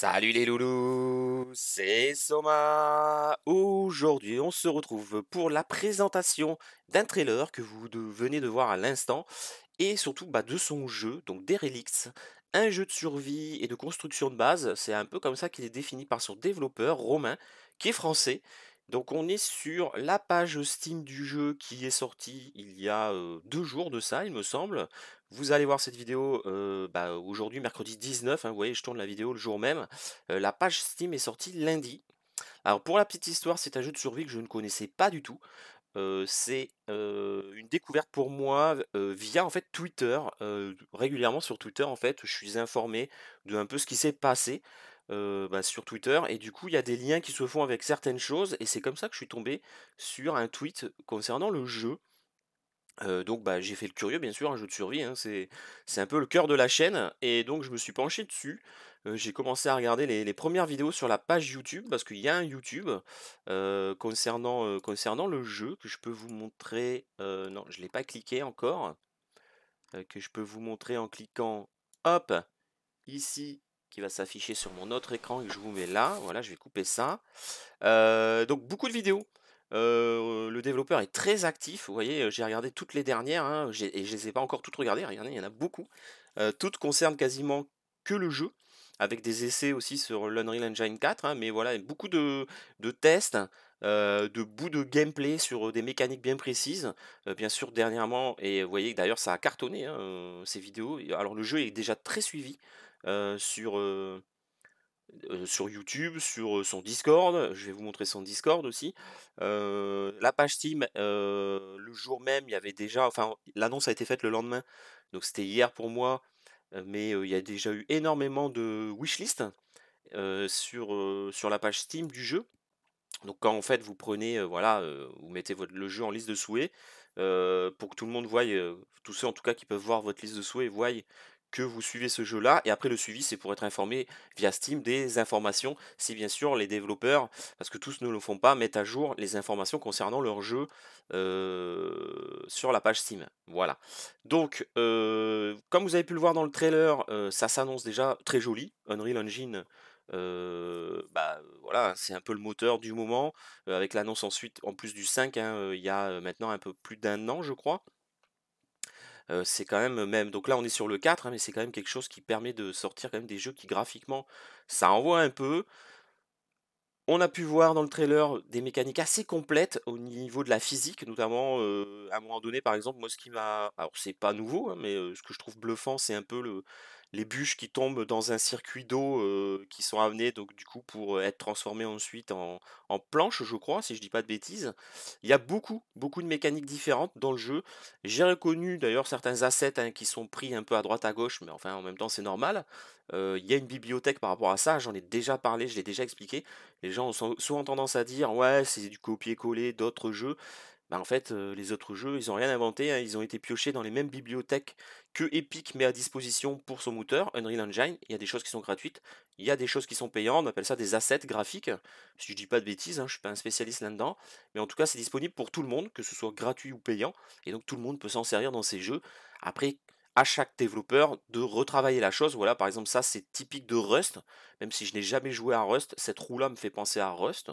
Salut les loulous, c'est Soma. Aujourd'hui, on se retrouve pour la présentation d'un trailer que vous venez de voir à l'instant et surtout bah, de son jeu, donc Derelix, un jeu de survie et de construction de base. C'est un peu comme ça qu'il est défini par son développeur Romain, qui est français. Donc on est sur la page Steam du jeu qui est sortie il y a deux jours de ça, il me semble. Vous allez voir cette vidéo bah, aujourd'hui, mercredi 19. hein, vous voyez, je tourne la vidéo le jour même. La page Steam est sortie lundi. Alors pour la petite histoire, c'est un jeu de survie que je ne connaissais pas du tout. C'est une découverte pour moi via en fait Twitter. Régulièrement sur Twitter, en fait, je suis informé de un peu ce qui s'est passé euh, bah, sur Twitter. Et du coup, il y a des liens qui se font avec certaines choses. Et c'est comme ça que je suis tombé sur un tweet concernant le jeu. Heu, donc bah, j'ai fait le curieux bien sûr, un jeu de survie, hein, c'est c'est un peu le cœur de la chaîne et donc je me suis penché dessus. Heu, j'ai commencé à regarder les les 1 vidéos sur la page YouTube parce qu'il y a un YouTube, concernant, concernant le jeu que je peux vous montrer, non je l'ai pas cliqué encore, que je peux vous montrer en cliquant, hop, ici, qui va s'afficher sur mon autre écran et que je vous mets là. Voilà, je vais couper ça. Heu, donc beaucoup de vidéos. Heu, le développeur est très actif. Vous voyez, j'ai regardé toutes les dernières, hein, et je les ai pas encore toutes regardées, regardez, il y en a beaucoup. Heu, toutes concernent quasiment que le jeu, avec des essais aussi sur l'Unreal Engine 4, hein, mais voilà, beaucoup de tests, de bouts de gameplay sur, des mécaniques bien précises. Bien sûr dernièrement et vous voyez d'ailleurs ça a cartonné, hein, ces vidéos. Alors le jeu est déjà très suivi, sur, heu heu, sur YouTube, sur, son Discord, je vais vous montrer son Discord aussi. La page Steam, le jour même, il y avait déjà enfin, l'annonce a été faite le lendemain, donc c'était hier pour moi, mais il y a déjà eu énormément de wishlist, heu, sur, sur la page Steam du jeu. Donc quand en fait vous prenez, voilà, vous mettez votre le jeu en liste de souhaits, pour que tout le monde voie, tous ceux en tout cas qui peuvent voir votre liste de souhaits voient que vous suivez ce jeu-là et après le suivi, c'est pour être informé via Steam des informations, si bien sûr les développeurs, parce que tous ne le font pas, mettent à jour les informations concernant leur jeu, heu, sur la page Steam. Voilà. Donc, heu, comme vous avez pu le voir dans le trailer, heu, ça s'annonce déjà très joli. Unreal Engine bah, voilà, c'est un peu le moteur du moment, avec l'annonce ensuite en plus du 5, hein, il y a, maintenant un peu plus d'un an je crois. C'est quand même, même donc là on est sur le 4, hein, mais c'est quand même quelque chose qui permet de sortir quand même des jeux qui graphiquement, ça envoie un peu. On a pu voir dans le trailer des mécaniques assez complètes au niveau de la physique, notamment, à un moment donné, par exemple, moi ce qui m'a alors c'est pas nouveau, hein, mais, ce que je trouve bluffant, c'est un peu le les bûches qui tombent dans un circuit d'eau, qui sont amenées donc du coup pour, être transformées ensuite en en planches, je crois, si je dis pas de bêtises. Il y a beaucoup, beaucoup de mécaniques différentes dans le jeu. J'ai reconnu d'ailleurs certains assets, hein, qui sont pris un peu à droite à gauche, mais enfin en même temps c'est normal. Il y a une bibliothèque par rapport à ça, j'en ai déjà parlé, je l'ai déjà expliqué. Les gens ont sou souvent tendance à dire: «Ouais, c'est du copier-coller d'autres jeux». Bah, en fait, les autres jeux, ils ont rien inventé, hein, ils ont été piochés dans les mêmes bibliothèques que Epic met à disposition pour son moteur, Unreal Engine. Il y a des choses qui sont gratuites, il y a des choses qui sont payantes, on appelle ça des assets graphiques. Si je dis pas de bêtises, hein, je suis pas un spécialiste là-dedans, mais en tout cas, c'est disponible pour tout le monde, que ce soit gratuit ou payant et donc tout le monde peut s'en servir dans ses jeux. Après, à chaque développeur de retravailler la chose. Voilà, par exemple, ça, c'est typique de Rust, même si je n'ai jamais joué à Rust, cette roue-là me fait penser à Rust.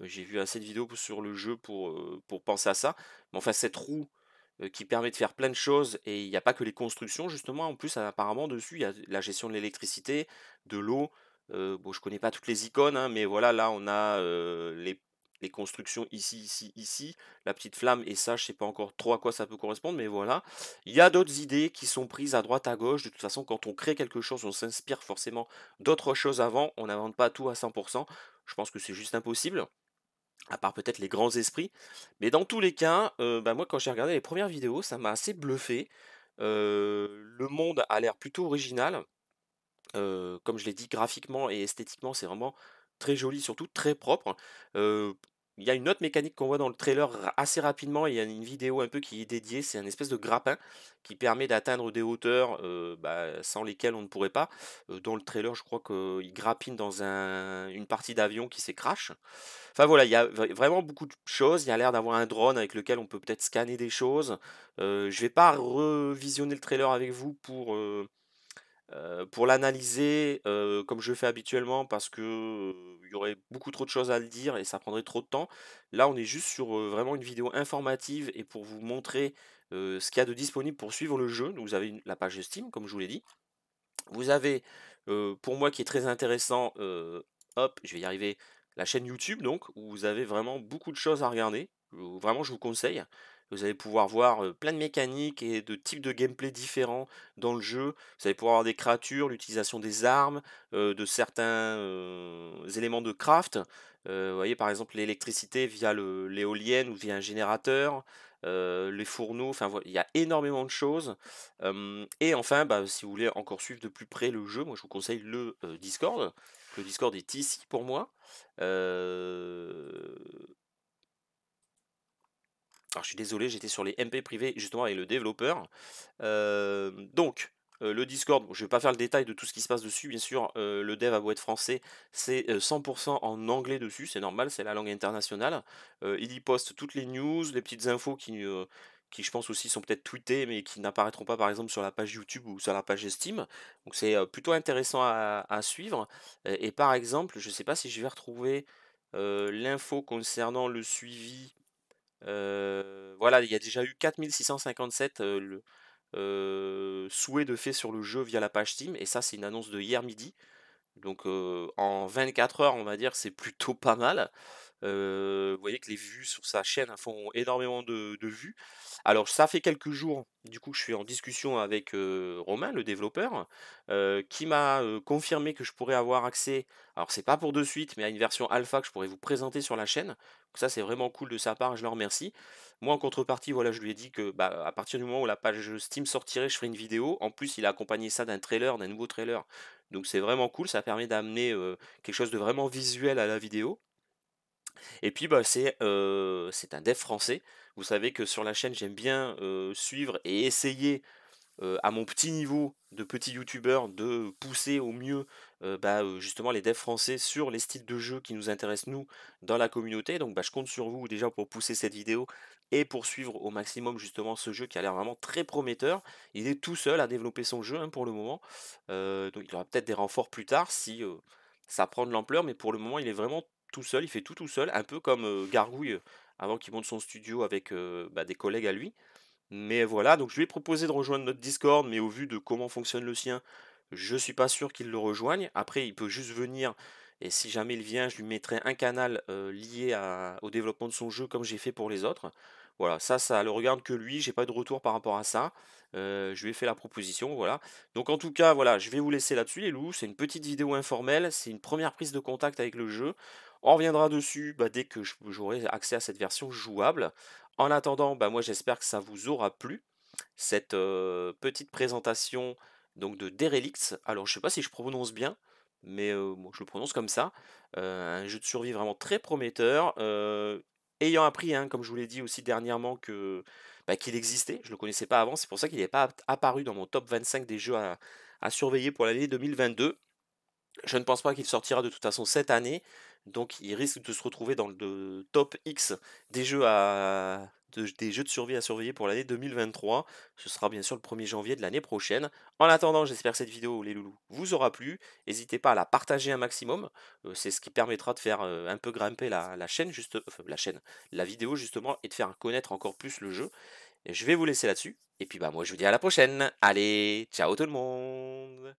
Heu, j'ai vu assez de vidéos sur le jeu pour, pour penser à ça. Mais enfin cette roue, qui permet de faire plein de choses et il n'y a pas que les constructions justement, en plus apparemment dessus, il y a la gestion de l'électricité, de l'eau, bon je connais pas toutes les icônes, hein, mais voilà là on a, les les constructions ici, ici, ici, la petite flamme et ça je sais pas encore trop à quoi ça peut correspondre, mais voilà. Il y a d'autres idées qui sont prises à droite à gauche. De toute façon quand on crée quelque chose, on s'inspire forcément d'autres choses avant, on n'invente pas tout à 100% Je pense que c'est juste impossible. À part peut-être les grands esprits. Mais dans tous les cas, heu, bah, moi quand j'ai regardé les premières vidéos, ça m'a assez bluffé. Heu, le monde a l'air plutôt original. Heu, comme je l'ai dit, graphiquement et esthétiquement, c'est vraiment très joli, surtout très propre. Il y a une autre mécanique qu'on voit dans le trailer ra assez rapidement, il y a une vidéo un peu qui est dédiée, c'est un espèce de grappin qui permet d'atteindre des hauteurs, heu, bah, sans lesquelles on ne pourrait pas. Heu, dans le trailer, je crois qu'il grappine dans un une partie d'avion qui s'écrache. Enfin voilà, il y a vra vraiment beaucoup de choses. Il y a l'air d'avoir un drone avec lequel on peut peut-être scanner des choses. Heu, je vais pas revisionner le trailer avec vous pour, pour l'analyser, comme je fais habituellement parce que, y aurait beaucoup trop de choses à le dire et ça prendrait trop de temps. Là, on est juste sur, vraiment une vidéo informative et pour vous montrer, ce qu'il y a de disponible pour suivre le jeu. Donc vous avez la page Steam, comme je vous l'ai dit. Vous avez, pour moi qui est très intéressant, hop, je vais y arriver, la chaîne YouTube donc, où vous avez vraiment beaucoup de choses à regarder. Vraiment je vous conseille. Vous allez pouvoir voir, plein de mécaniques et de types de gameplay différents dans le jeu. Vous allez pouvoir avoir des créatures, l'utilisation des armes, de certains, éléments de craft. Vous voyez par exemple l'électricité via l'éolienne ou via un générateur, les fourneaux, enfin voi il y a énormément de choses. Et enfin, bah, si vous voulez encore suivre de plus près le jeu, moi je vous conseille le, Discord. Le Discord est ici pour moi. Alors je suis désolé, j'étais sur les MP privés justement avec le développeur. Donc, le Discord, je vais pas faire le détail de tout ce qui se passe dessus bien sûr, le dev a beau être français, c'est, heu, 100% en anglais dessus, c'est normal, c'est la langue internationale. Il y poste toutes les news, les petites infos qui, qui je pense aussi sont peut-être tweetées, mais qui n'apparaîtront pas par exemple sur la page YouTube ou sur la page Steam. Donc c'est, plutôt intéressant à à suivre et par exemple, je sais pas si je vais retrouver, l'info concernant le suivi voilà, il y a déjà eu 4 657, heu, le heu, souhaits de faits sur le jeu via la page Steam et ça, c'est une annonce de hier midi. Donc, en 24 heures, on va dire, c'est plutôt pas mal. Heu, vous voyez que les vues sur sa chaîne font énormément de vues. Alors ça fait quelques jours, du coup, je suis en discussion avec, heu, Romain, le développeur, heu, qui m'a, confirmé que je pourrais avoir accès alors c'est pas pour de suite, mais à une version alpha que je pourrais vous présenter sur la chaîne. Donc ça, c'est vraiment cool de sa part, je le remercie. Moi, en contrepartie, voilà, je lui ai dit que, bah, à partir du moment où la page Steam sortirait, je ferai une vidéo. En plus, il a accompagné ça d'un trailer, d'un nouveau trailer. Donc c'est vraiment cool, ça permet d'amener, quelque chose de vraiment visuel à la vidéo. Et puis, bah, c'est, un dev français. Vous savez que sur la chaîne, j'aime bien, suivre et essayer, à mon petit niveau de petit youtubeur, de pousser au mieux, bah, justement les devs français sur les styles de jeu qui nous intéressent nous, dans la communauté. Donc, bah, je compte sur vous déjà pour pousser cette vidéo et pour suivre au maximum justement ce jeu qui a l'air vraiment très prometteur. Il est tout seul à développer son jeu, hein, pour le moment. Donc il aura peut-être des renforts plus tard si, ça prend de l'ampleur, mais pour le moment, il est vraiment tout seul, il fait tout tout seul, un peu comme, Gargouille, avant qu'il monte son studio avec, bah, des collègues à lui. Mais voilà, donc je lui ai proposé de rejoindre notre Discord, mais au vu de comment fonctionne le sien, je suis pas sûr qu'il le rejoigne. Après, il peut juste venir et si jamais il vient, je lui mettrai un canal, lié au développement de son jeu comme j'ai fait pour les autres. Voilà, ça, ça le regarde que lui, j'ai pas de retour par rapport à ça. Je lui ai fait la proposition, voilà. Donc en tout cas, voilà, je vais vous laisser là-dessus les loups. C'est une petite vidéo informelle, c'est une première prise de contact avec le jeu. On reviendra dessus, bah, dès que j'aurai accès à cette version jouable. En attendant, bah, moi j'espère que ça vous aura plu, cette, petite présentation donc de Derelict. Alors je sais pas si je prononce bien, mais, je le prononce comme ça. Un jeu de survie vraiment très prometteur, ayant appris, hein, comme je vous l'ai dit aussi dernièrement bah, qu'il existait, je le connaissais pas avant, c'est pour ça qu'il n'est pas apparu dans mon top 25 des jeux à surveiller pour l'année 2022. Je ne pense pas qu'il sortira de toute façon cette année, donc il risque de se retrouver dans le top X des jeux à de des jeux de survie à surveiller pour l'année 2023. Ce sera bien sûr le 1er janvier de l'année prochaine. En attendant, j'espère que cette vidéo, les loulous, vous aura plu. N'hésitez pas à la partager un maximum, heu, c'est ce qui permettra de faire, heu, un peu grimper la chaîne juste la chaîne, la vidéo justement et de faire connaître encore plus le jeu. Je vais vous laisser là-dessus et puis, bah, moi je vous dis à la prochaine. Allez, ciao tout le monde!